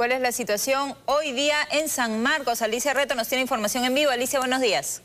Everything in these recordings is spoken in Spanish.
¿Cuál es la situación hoy día en San Marcos? Alicia Reto nos tiene información en vivo. Alicia, buenos días.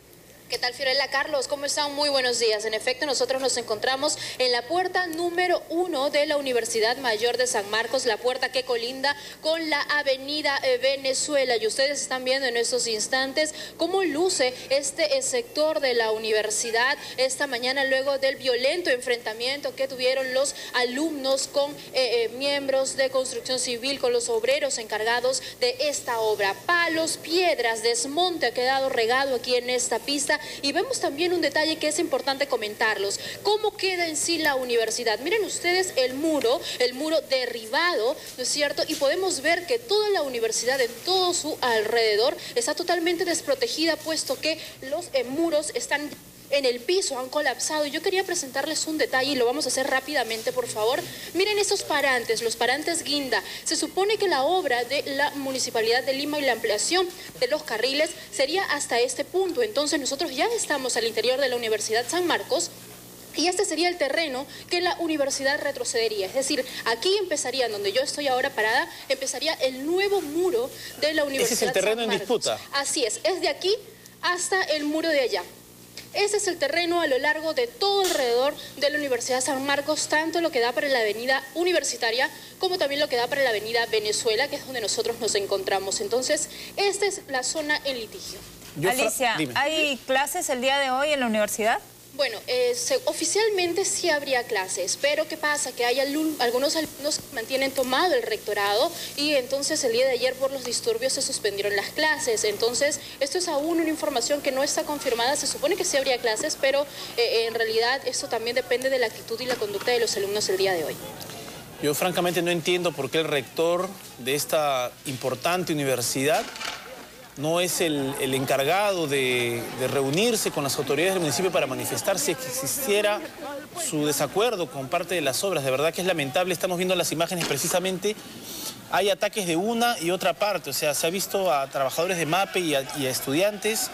¿Qué tal, Fiorella? Carlos, ¿cómo están? Muy buenos días. En efecto, nosotros nos encontramos en la puerta número uno de la Universidad Mayor de San Marcos, la puerta que colinda con la Avenida eh, Venezuela. Y ustedes están viendo en estos instantes cómo luce este eh, sector de la universidad esta mañana luego del violento enfrentamiento que tuvieron los alumnos con eh, miembros de construcción civil, con los obreros encargados de esta obra. Palos, piedras, desmonte ha quedado regado aquí en esta pista y vemos también un detalle que es importante comentarlos. ¿Cómo queda en sí la universidad? Miren ustedes el muro, el muro derribado, ¿no es cierto? Y podemos ver que toda la universidad en todo su alrededor está totalmente desprotegida puesto que los eh, muros están en el piso, han colapsado. Yo quería presentarles un detalle y lo vamos a hacer rápidamente, por favor. Miren esos parantes, los parantes guinda. Se supone que la obra de la Municipalidad de Lima y la ampliación de los carriles sería hasta este punto. Entonces nosotros ya estamos al interior de la Universidad San Marcos y este sería el terreno que la universidad retrocedería. Es decir, aquí empezaría, donde yo estoy ahora parada, empezaría el nuevo muro de la Universidad Ese es el terreno en disputa. Así es, es de aquí hasta el muro de allá. Ese es el terreno a lo largo de todo alrededor de la Universidad San Marcos, tanto lo que da para la avenida universitaria como también lo que da para la avenida Venezuela, que es donde nosotros nos encontramos. Entonces, esta es la zona en litigio. Alicia, ¿hay clases el día de hoy en la universidad? Bueno, eh, oficialmente sí habría clases, pero ¿qué pasa? Que hay algunos alumnos que mantienen tomado el rectorado y entonces el día de ayer por los disturbios se suspendieron las clases. Entonces, esto es aún una información que no está confirmada. Se supone que sí habría clases, pero eh, en realidad esto también depende de la actitud y la conducta de los alumnos el día de hoy. Yo francamente no entiendo por qué el rector de esta importante universidad no es el, encargado de, reunirse con las autoridades del municipio para manifestar si existiera su desacuerdo con parte de las obras. De verdad que es lamentable, estamos viendo las imágenes precisamente, hay ataques de una y otra parte, o sea, se ha visto a trabajadores de MAPE y a, estudiantes,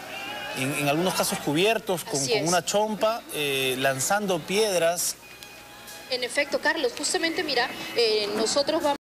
en, algunos casos cubiertos con, una chompa, eh, lanzando piedras. En efecto, Carlos, justamente mira, eh, nosotros vamos...